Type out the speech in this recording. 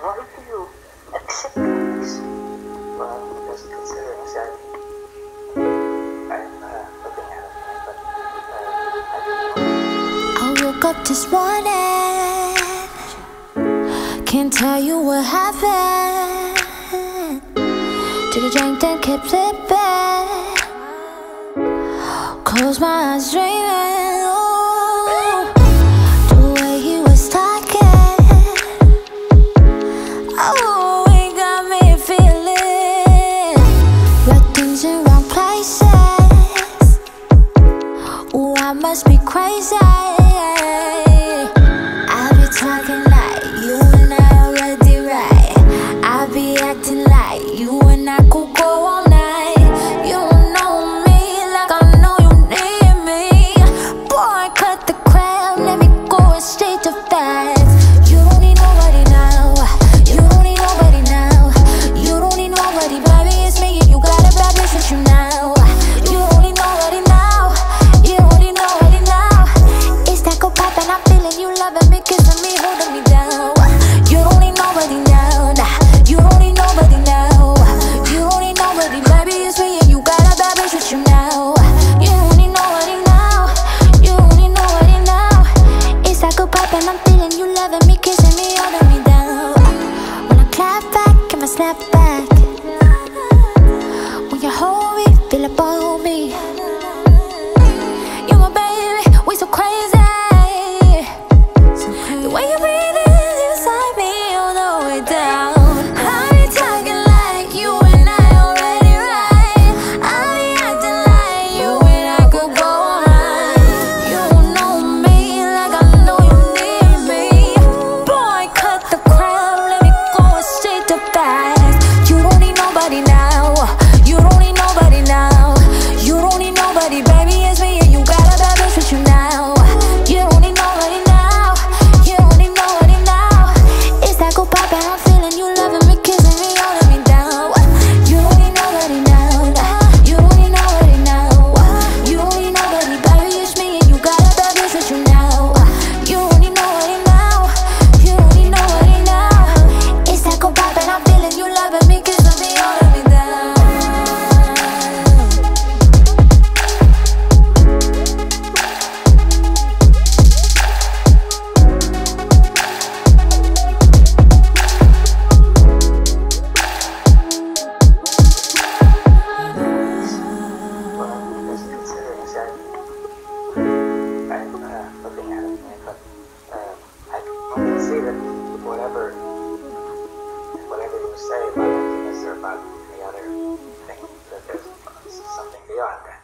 You accept this? Well, considering that I'm uh, looking at it, but uh, I woke up this morning. Can't tell you what happened. Took a drink, then kept it back. Close my eyes, dreaming. I must be crazy. Snap back. When you hold me, feel up me. You my baby, we so crazy. The way you breathe is inside me all the way down. I be talking like you and I already right. I be acting like you and I could go on. You know me like I know you need me. Boy, cut the crap, let me go straight to back. nobody better. Say about emptiness or about any other thing that there's something beyond that.